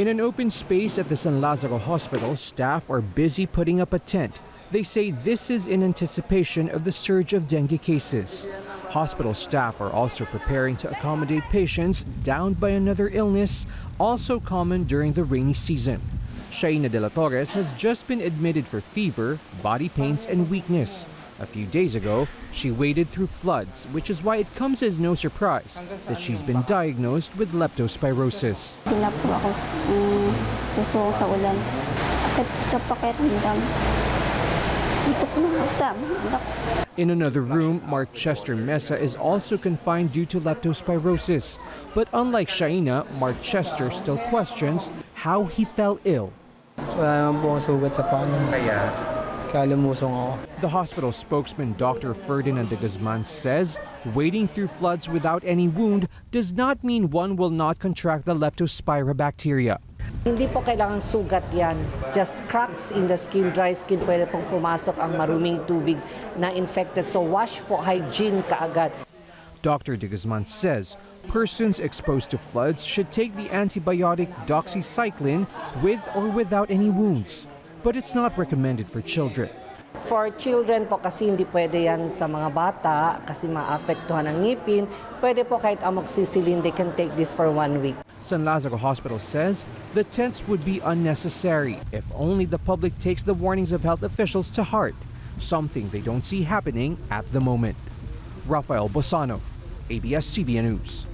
In an open space at the San Lazaro Hospital, staff are busy putting up a tent. They say this is in anticipation of the surge of dengue cases. Hospital staff are also preparing to accommodate patients downed by another illness, also common during the rainy season. Shaina dela Torre has just been admitted for fever, body pains, and weakness. A few days ago, she waded through floods, which is why it comes as no surprise that she's been diagnosed with leptospirosis. Hindi na po ako susuko sa ulan. Sakit po sa pakiramdam. Hindi ko po nakakasama. Anak In another room, Mark Chester Mesa is also confined due to leptospirosis. But unlike Shaina, Mark Chester still questions how he fell ill. Wala naman po akong sugat sa paa. Kaya? Kaya lumusong ako. The hospital spokesman, Dr. Ferdinand de Guzman, says wading through floods without any wound does not mean one will not contract the leptospira bacteria. Hindi po kailangan sugat yan. Just cracks in the skin, dry skin, pwede pong pumasok ang maruming tubig na infected. So wash po, hygiene kaagad. Dr. de Guzman says persons exposed to floods should take the antibiotic doxycycline with or without any wounds. But it's not recommended for children. For children po kasi hindi pwede yan sa mga bata kasi maapektuhan ang ngipin. Pwede po kahit amoxicillin, they can take this for one week. San Lazaro Hospital says the tents would be unnecessary if only the public takes the warnings of health officials to heart, something they don't see happening at the moment. Raphael Bosano, ABS-CBN News.